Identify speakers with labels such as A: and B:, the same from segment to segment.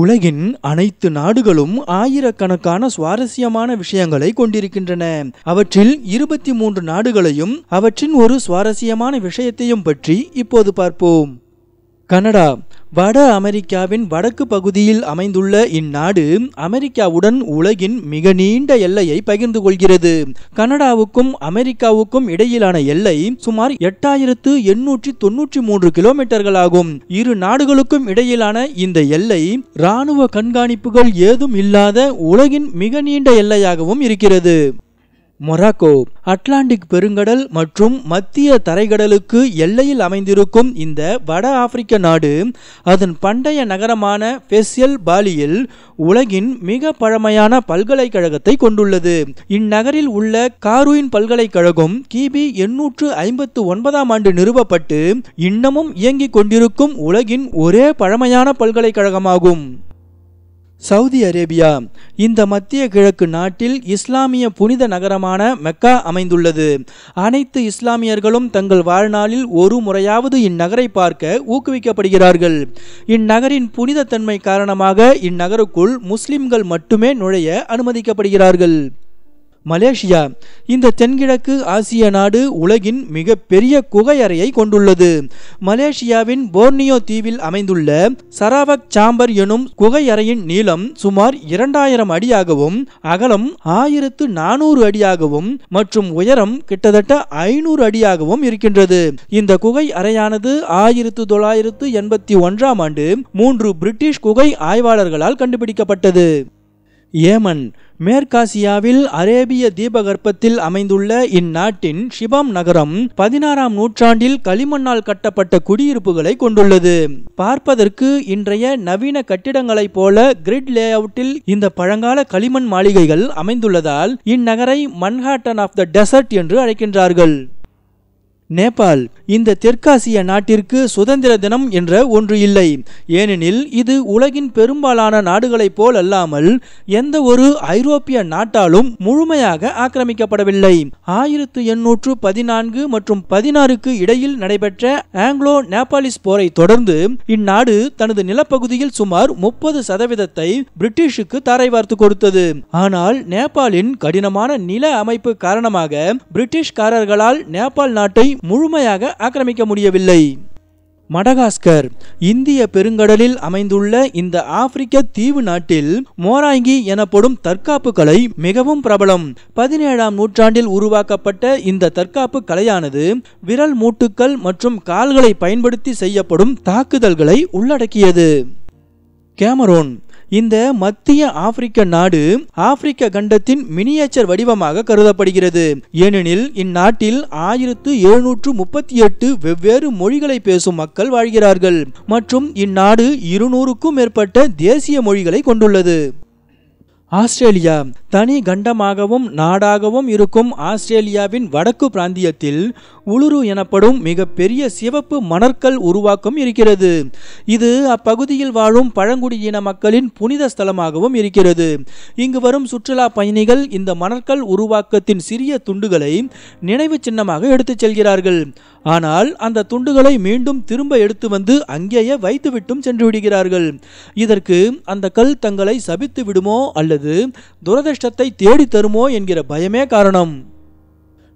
A: உலகின் அனைத்து நாடுகளும் ஆயிரக்கணக்கான சுவாரஸ்யமான விஷயங்களை கொண்டிருக்கின்றன. அவற்றில் இருபத்தி மூன்று நாடுகளையும் அவற்றின் ஒரு சுவாரஸ்யமான விஷயத்தையும் பற்றி இப்போது பார்ப்போம். கனடா வட அமெரிக்காவின் வடக்கு பகுதியில் அமைந்துள்ள இந்நாடு அமெரிக்காவுடன் உலகின் மிக நீண்ட எல்லையை பகிர்ந்து கொள்கிறது. கனடாவுக்கும் அமெரிக்காவுக்கும் இடையிலான எல்லை சுமார் எட்டாயிரத்து எண்ணூற்றி தொன்னூற்றி மூன்று கிலோமீட்டர்கள் ஆகும் இரு நாடுகளுக்கும் இடையிலான இந்த எல்லை இராணுவ கண்காணிப்புகள் ஏதும் இல்லாத உலகின் மிக நீண்ட எல்லையாகவும் இருக்கிறது. மொராக்கோ அட்லாண்டிக் பெருங்கடல் மற்றும் மத்திய தரைக்கடலுக்கு எல்லையில் அமைந்திருக்கும் இந்த வட ஆப்பிரிக்க நாடு அதன் பண்டைய நகரமான பெசியல் பாலியில் உலகின் மிக பழமையான பல்கலைக்கழகத்தை கொண்டுள்ளது. இந்நகரில் உள்ள காருயின் பல்கலைக்கழகம் கிபி எண்ணூற்று ஐம்பத்து ஒன்பதாம் ஆண்டு நிறுவப்பட்டு இன்னமும் இயங்கிக் கொண்டிருக்கும் உலகின் ஒரே பழமையான பல்கலைக்கழகமாகும். சவுதி அரேபியா இந்த மத்திய கிழக்கு நாட்டில் இஸ்லாமிய புனித நகரமான மெக்கா அமைந்துள்ளது. அனைத்து இஸ்லாமியர்களும் தங்கள் வாழ்நாளில் ஒரு முறையாவது இந்நகரை பார்க்க ஊக்குவிக்கப்படுகிறார்கள். இந்நகரின் புனிதத்தன்மை காரணமாக இந்நகருக்குள் முஸ்லிம்கள் மட்டுமே நுழைய அனுமதிக்கப்படுகிறார்கள். மலேசியா இந்த தென்கிழக்கு ஆசிய நாடு உலகின் மிக பெரிய குகையறையை கொண்டுள்ளது. மலேசியாவின் போர்னியோ தீவில் அமைந்துள்ள சராவக் சாம்பர் எனும் குகையறையின் நீளம் சுமார் இரண்டாயிரம் அடியாகவும் அகலம் ஆயிரத்து நானூறு அடியாகவும் மற்றும் உயரம் கிட்டத்தட்ட ஐநூறு அடியாகவும் இருக்கின்றது. இந்த குகை அறையானது ஆயிரத்து தொள்ளாயிரத்து எண்பத்தி ஒன்றாம் ஆண்டு மூன்று பிரிட்டிஷ் குகை ஆய்வாளர்களால் கண்டுபிடிக்கப்பட்டது. ஏமன். மேற்காசியாவில் அரேபிய தீபகற்பத்தில் அமைந்துள்ள இந்நாட்டின் ஷிபாம் நகரம் பதினாறாம் நூற்றாண்டில் களிமண்ணால் கட்டப்பட்ட குடியிருப்புகளை கொண்டுள்ளது. பார்ப்பதற்கு இன்றைய நவீன கட்டிடங்களைப் போல கிரிட் லேஅவுட்டில் இந்த பழங்கால களிமண் மாளிகைகள் அமைந்துள்ளதால் இந்நகரை மன்ஹாட்டன் ஆஃப் த டெசர்ட் என்று அழைக்கின்றார்கள். நேபாள் இந்த தெற்காசிய நாட்டிற்கு சுதந்திர தினம் என்ற ஒன்று இல்லை. ஏனெனில் இது உலகின் பெரும்பாலான நாடுகளைப் போல் அல்லாமல் எந்த ஒரு ஐரோப்பிய நாட்டாலும் முழுமையாக ஆக்கிரமிக்கப்படவில்லை. ஆயிரத்து எண்ணூற்று பதினான்கு மற்றும் பதினாறுக்கு இடையில் நடைபெற்ற ஆங்கிலோ நேபாளிஸ் போரை தொடர்ந்து இந்நாடு தனது நிலப்பகுதியில் சுமார் முப்பது சதவீதத்தை பிரிட்டிஷுக்கு தாரை வார்த்து கொடுத்தது. ஆனால் நேபாளின் கடினமான நில அமைப்பு காரணமாக பிரிட்டிஷ்காரர்களால் நேபாள் நாட்டை முழுமையாக ஆக்கிரமிக்க முடியவில்லை. மடகாஸ்கர் இந்திய பெருங்கடலில் அமைந்துள்ள இந்த ஆப்பிரிக்க தீவு நாட்டில் மோராங்கி எனப்படும் தற்காப்பு கலை மிகவும் பிரபலம். பதினேழாம் நூற்றாண்டில் உருவாக்கப்பட்ட இந்த தற்காப்பு கலையானது விரல் மூட்டுக்கள் மற்றும் கால்களை பயன்படுத்தி செய்யப்படும் தாக்குதல்களை உள்ளடக்கியது. கேமரோன் இந்த மத்திய ஆப்பிரிக்க நாடு ஆப்பிரிக்க கண்டத்தின் மினியேச்சர் வடிவமாக கருதப்படுகிறது. ஏனெனில் இந்நாட்டில் ஆயிரத்து எழுநூற்று முப்பத்தி எட்டு வெவ்வேறு மொழிகளை பேசும் மக்கள் வாழ்கிறார்கள். மற்றும் இந்நாடு இருநூறுக்கும் மேற்பட்ட தேசிய மொழிகளை கொண்டுள்ளது. ஆஸ்திரேலியா தனி கண்டமாகவும் நாடாகவும் இருக்கும் ஆஸ்திரேலியாவின் வடக்கு பிராந்தியத்தில் உளுரு எனப்படும் மிகப்பெரிய சிவப்பு மணற்கல் உருவாக்கம் இருக்கிறது. இது அப்பகுதியில் வாழும் பழங்குடியின மக்களின் புனித ஸ்தலமாகவும் இருக்கிறது. இங்கு வரும் சுற்றுலா பயணிகள் இந்த மணற்கல் உருவாக்கத்தின் சிறிய துண்டுகளை நினைவு சின்னமாக எடுத்துச் செல்கிறார்கள். ஆனால் அந்த துண்டுகளை மீண்டும் திரும்ப எடுத்து வந்து அங்கேயே வைத்துவிட்டும் சென்று விடுகிறார்கள். இதற்கு அந்த கல் தங்களை சபித்து விடுமோ அல்லது துரதிர்ஷ்டத்தை தேடி தருமோ என்கிற பயமே காரணம்.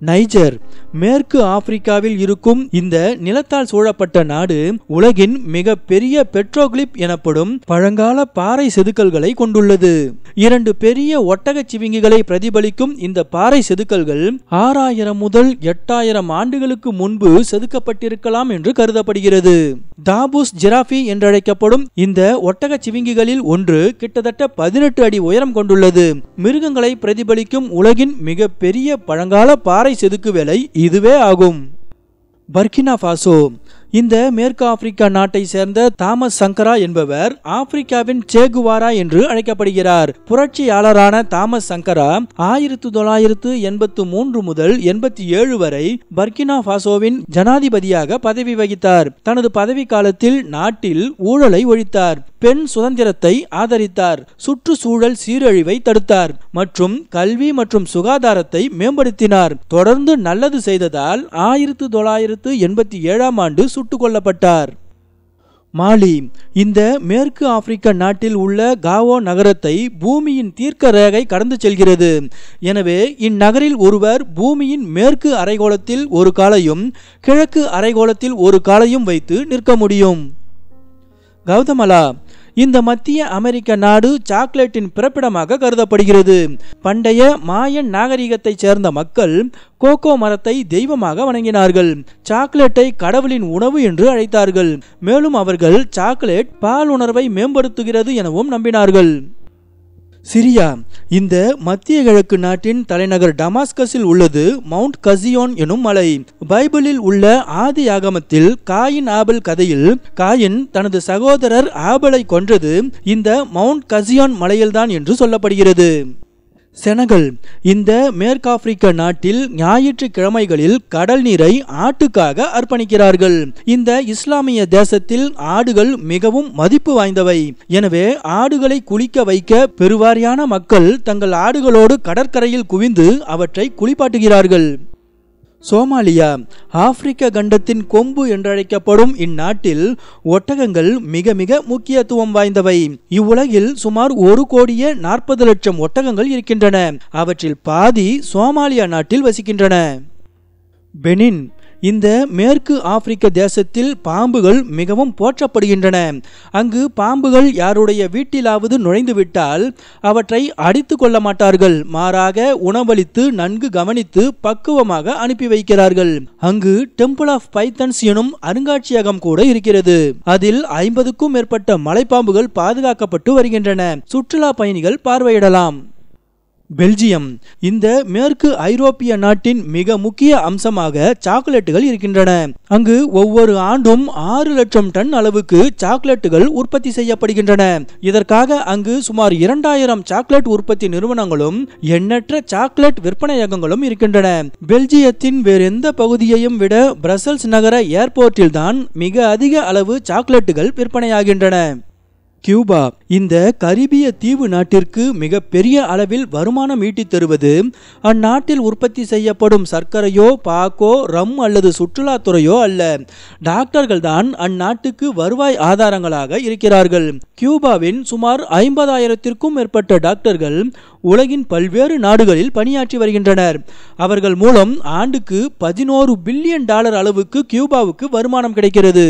A: நைஜர் மேற்கு ஆப்பிரிக்காவில் இருக்கும் இந்த நிலத்தால் சூழப்பட்ட நாடு உலகின் மிக பெரிய பெட்ரோக்ளிப் எனப்படும் பழங்கால பாறை செதுக்கல்களை கொண்டுள்ளது. இரண்டு பெரிய ஒட்டகச் சிவிங்கிகளை பிரதிபலிக்கும் இந்த பாறை செதுக்கல்கள் ஆறாயிரம் முதல் எட்டாயிரம் ஆண்டுகளுக்கு முன்பு செதுக்கப்பட்டிருக்கலாம் என்று கருதப்படுகிறது. தாபூஸ் ஜிராஃபி என்றழைக்கப்படும் இந்த ஒட்டகச் சிவிங்கிகளில் ஒன்று கிட்டத்தட்ட பதினெட்டு அடி உயரம் கொண்டுள்ளது. மிருகங்களை பிரதிபலிக்கும் உலகின் மிக பெரிய பழங்கால பாறை செதுக்கு வேலை இதுவே ஆகும். பர்கினா பாசோ இந்த மேற்கு ஆப்பிரிக்கா நாட்டை சேர்ந்த தாமஸ் சங்கரா என்பவர் ஆப்பிரிக்காவின் சேகுவாரா என்று அழைக்கப்படுகிறார். புரட்சியாளரான தாமஸ் சங்கரா ஆயிரத்து தொள்ளாயிரத்து எண்பத்து மூன்று முதல் எண்பத்தி ஏழு வரை பர்கினா பாசோவின் ஜனாதிபதியாக பதவி வகித்தார். தனது பதவி காலத்தில் நாட்டில் ஊழலை ஒழித்தார். பெண் சுதந்திரத்தை ஆதரித்தார். சுற்றுச்சூழல் சீரழிவை தடுத்தார். மற்றும் கல்வி மற்றும் சுகாதாரத்தை மேம்படுத்தினார். தொடர்ந்து நல்லது செய்ததால் ஆயிரத்து தொள்ளாயிரத்து எண்பத்தி ஏழாம் ஆண்டு சுட்டுக் கொல்லப்பட்டார். மாலி இந்த மேற்கு ஆப்பிரிக்க நாட்டில் உள்ள காவோ நகரத்தை பூமியின் தீர்க்க ரேகை கடந்து செல்கிறது. எனவே இந்நகரில் ஒருவர் பூமியின் மேற்கு அரைகோளத்தில் ஒரு காலையும் கிழக்கு அரைகோளத்தில் ஒரு காலையும் வைத்து நிற்க முடியும். கௌதமலா இந்த மத்திய அமெரிக்க நாடு சாக்லேட்டின் பிறப்பிடமாக கருதப்படுகிறது. பண்டைய மாயன் நாகரிகத்தைச் சேர்ந்த மக்கள் கோகோ மரத்தை தெய்வமாக வணங்கினார்கள். சாக்லேட்டை கடவுளின் உணவு என்று அழைத்தார்கள். மேலும் அவர்கள் சாக்லேட் பால் உணர்வை மேம்படுத்துகிறது எனவும் நம்பினார்கள். சிரியா. இந்த மத்திய கிழக்கு நாட்டின் தலைநகர் டமாஸ்கஸில் உள்ளது மவுண்ட் கசியோன் எனும் மலை. பைபிளில் உள்ள ஆதி ஆகமத்தில் காயின் ஆபல் கதையில் காயின் தனது சகோதரர் ஆபலை கொன்றது இந்த மவுண்ட் கசியோன் மலையில்தான் என்று சொல்லப்படுகிறது. செனகல் இந்த மேற்காப்பிரிக்க நாட்டில் ஞாயிற்றுக்கிழமைகளில் கடல் நீரை ஆட்டுக்காக அர்ப்பணிக்கிறார்கள். இந்த இஸ்லாமிய தேசத்தில் ஆடுகள் மிகவும் மதிப்பு வாய்ந்தவை. எனவே ஆடுகளை குளிக்க வைக்க பெருவாரியான மக்கள் தங்கள் ஆடுகளோடு கடற்கரையில் குவிந்து அவற்றை குளிப்பாட்டுகிறார்கள். சோமாலியா ஆப்பிரிக்க கண்டத்தின் கொம்பு என்றழைக்கப்படும் இந்நாட்டில் ஒட்டகங்கள் மிக மிக முக்கியத்துவம் வாய்ந்தவை. இவ்வுலகில் சுமார் ஒரு கோடியே நாற்பது லட்சம் ஒட்டகங்கள் இருக்கின்றன. அவற்றில் பாதி சோமாலியா நாட்டில் வசிக்கின்றன. பெனின் இந்த மேற்கு ஆப்பிரிக்க தேசத்தில் பாம்புகள் மிகவும் போற்றப்படுகின்றன. அங்கு பாம்புகள் யாருடைய வீட்டிலாவது நுழைந்துவிட்டால் அவற்றை அடித்து கொள்ள மாட்டார்கள். மாறாக உணவளித்து நன்கு கவனித்து பக்குவமாக அனுப்பி வைக்கிறார்கள். அங்கு டெம்பிள் ஆஃப் பைத்தன்ஸ் எனும் அருங்காட்சியகம் கூட இருக்கிறது. அதில் ஐம்பதுக்கும் மேற்பட்ட மலைப்பாம்புகள் பாதுகாக்கப்பட்டு வருகின்றன. சுற்றுலா பயணிகள் பார்வையிடலாம். பெல்ஜியம். இந்த மேற்கு ஐரோப்பிய நாட்டின் மிக முக்கிய அம்சமாக சாக்லேட்டுகள் இருக்கின்றன. அங்கு ஒவ்வொரு ஆண்டும் ஆறு லட்சம் டன் அளவுக்கு சாக்லேட்டுகள் உற்பத்தி செய்யப்படுகின்றன. இதற்காக அங்கு சுமார் இரண்டாயிரம் சாக்லேட் உற்பத்தி நிறுவனங்களும் எண்ணற்ற சாக்லேட் விற்பனையகங்களும் இருக்கின்றன. பெல்ஜியத்தின் வேறெந்த பகுதியையும் விட பிரசல்ஸ் நகர ஏர்போர்ட்டில் தான் மிக அதிக அளவு சாக்லேட்டுகள் விற்பனையாகின்றன. கியூபா இந்த கரிபிய தீவு நாட்டிற்கு மிக பெரிய அளவில் வருமானம் ஈட்டித் தருவது. அந்நாட்டில் உற்பத்தி செய்யப்படும் சர்க்கரையோ பாக்கோ ரம் அல்லது சுற்றுலாத்துறையோ அல்ல. டாக்டர்கள் தான் அந்நாட்டுக்கு வருவாய் ஆதாரங்களாக இருக்கிறார்கள். கியூபாவின் சுமார் ஐம்பதாயிரத்திற்கும் மேற்பட்ட டாக்டர்கள் உலகின் பல்வேறு நாடுகளில் பணியாற்றி வருகின்றனர். அவர்கள் மூலம் ஆண்டுக்கு பதினோரு பில்லியன் டாலர் அளவுக்கு கியூபாவுக்கு வருமானம் கிடைக்கிறது.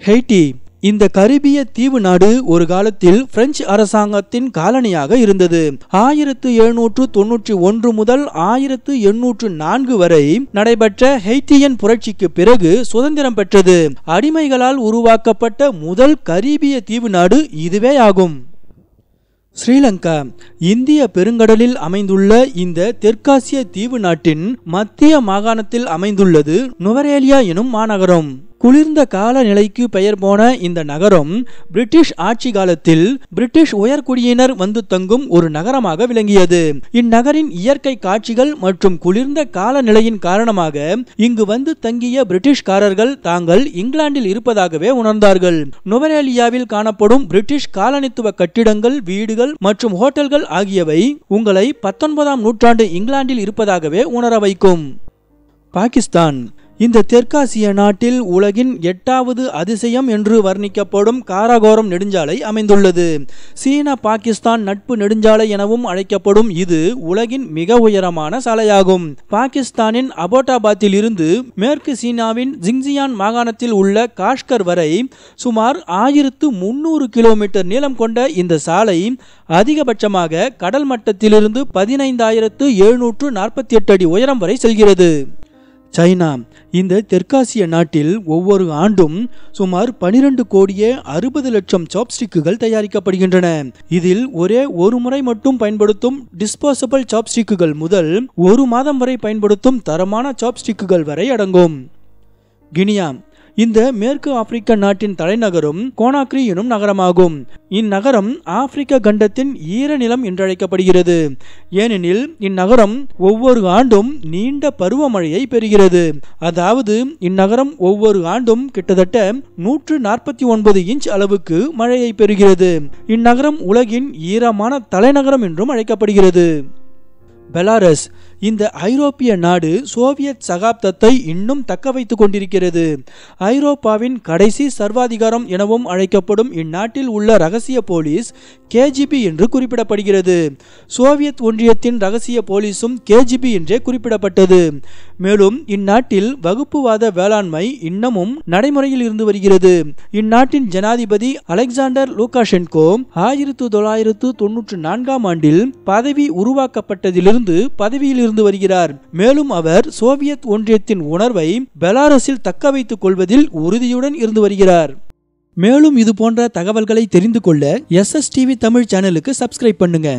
A: ஹெய்டி இந்த கரிபிய தீவு நாடு ஒரு காலத்தில் பிரெஞ்சு அரசாங்கத்தின் காலனியாக இருந்தது. ஆயிரத்து எழுநூற்று தொன்னூற்றி ஒன்று முதல் ஆயிரத்து எண்ணூற்று நான்கு வரை நடைபெற்ற ஹெய்டியன் புரட்சிக்கு பிறகு சுதந்திரம் பெற்றது. அடிமைகளால் உருவாக்கப்பட்ட முதல் கரீபிய தீவு நாடு இதுவே ஆகும். ஸ்ரீலங்கா இந்திய பெருங்கடலில் அமைந்துள்ள இந்த தெற்காசிய தீவு நாட்டின் மத்திய மாகாணத்தில் அமைந்துள்ளது நுவரேலியா எனும் மாநகரம். குளிர்ந்த காலநிலைக்கு பெயர் போன இந்த நகரம் பிரிட்டிஷ் ஆட்சி காலத்தில் பிரிட்டிஷ் உயர்குடியினர் வந்து தங்கும் ஒரு நகரமாக விளங்கியது. இந்நகரின் இயற்கை காட்சிகள் மற்றும் குளிர்ந்த காலநிலையின் காரணமாக இங்கு வந்து தங்கிய பிரிட்டிஷ்காரர்கள் தாங்கள் இங்கிலாந்தில் இருப்பதாகவே உணர்ந்தார்கள். நுவரேலியாவில் காணப்படும் பிரிட்டிஷ் காலனித்துவ கட்டிடங்கள் வீடுகள் மற்றும் ஹோட்டல்கள் ஆகியவை உங்களை பத்தொன்பதாம் நூற்றாண்டு இங்கிலாந்தில் இருப்பதாகவே உணர வைக்கும் பாகிஸ்தான் இந்த தெற்காசிய நாட்டில் உலகின் எட்டாவது அதிசயம் என்று வர்ணிக்கப்படும் காராகோரம் நெடுஞ்சாலை அமைந்துள்ளது. சீனா பாகிஸ்தான் நட்பு நெடுஞ்சாலை எனவும் அழைக்கப்படும் இது உலகின் மிக உயரமான சாலையாகும். பாகிஸ்தானின் அபோட்டாபாத்தில் இருந்து மேற்கு சீனாவின் ஜிங்ஜியான் மாகாணத்தில் உள்ள காஷ்கர் வரை சுமார் ஆயிரத்து முன்னூறு கிலோமீட்டர் நீளம் கொண்ட இந்த சாலை அதிகபட்சமாக கடல் மட்டத்திலிருந்து பதினைந்தாயிரத்து எழுநூற்று நாற்பத்தி எட்டு அடி உயரம் வரை செல்கிறது. சைனா. இந்த தெற்காசிய நாட்டில் ஒவ்வொரு ஆண்டும் சுமார் பனிரெண்டு கோடியே அறுபது லட்சம் சாப்ஸ்டிக்குகள் தயாரிக்கப்படுகின்றன. இதில் ஒரே ஒரு முறை மட்டும் பயன்படுத்தும் டிஸ்போசபிள் சாப்ஸ்டிக்குகள் முதல் ஒரு மாதம் வரை பயன்படுத்தும் தரமான சாப்ஸ்டிக்குகள் வரை அடங்கும். கினியா. இந்த மேற்கு ஆப்பிரிக்க நாட்டின் தலைநகரும் கோனாக்ரி எனும் நகரமாகும். இந்நகரம் ஆப்பிரிக்க கண்டத்தின் ஈரநிலம் என்றழைக்கப்படுகிறது. ஏனெனில் இந்நகரம் ஒவ்வொரு ஆண்டும் நீண்ட பருவமழையை பெறுகிறது. அதாவது இந்நகரம் ஒவ்வொரு ஆண்டும் கிட்டத்தட்ட நூற்று நாற்பத்தி ஒன்பது இன்ச் அளவுக்கு மழையை பெறுகிறது. இந்நகரம் உலகின் ஈரமான தலைநகரம் என்றும் அழைக்கப்படுகிறது. பெலாரஸ் இந்த ஐரோப்பிய நாடு சோவியத் சகாப்தத்தை இன்னும் தக்க வைத்துக் கொண்டிருக்கிறது. ஐரோப்பாவின் கடைசி சர்வாதிகாரம் எனவும் அழைக்கப்படும் இந்நாட்டில் உள்ள ரகசிய போலீஸ் கேஜிபி என்று குறிப்பிடப்படுகிறது. சோவியத் ஒன்றியத்தின் ரகசிய போலீஸும் கேஜிபி என்றே குறிப்பிடப்பட்டது. மேலும் இந்நாட்டில் வகுப்புவாத வேளாண்மை இன்னமும் நடைமுறையில் இருந்து வருகிறது. இந்நாட்டின் ஜனாதிபதி அலெக்சாண்டர் லூகாஷென்கோ ஆயிரத்து தொள்ளாயிரத்து தொன்னூற்று நான்காம் ஆண்டில் பதவி உருவாக்கப்பட்டதிலிருந்து பதவியில் இருந்து வருகிறார். மேலும் அவர் சோவியத் ஒன்றியத்தின் உணர்வை பெலாரஸில் தக்க வைத்துக் கொள்வதில் உறுதியுடன் இருந்து வருகிறார். மேலும் இது போன்ற தகவல்களை தெரிந்து கொள்ள எஸ் எஸ் டிவி தமிழ் சேனலுக்கு சப்ஸ்கிரைப் பண்ணுங்க.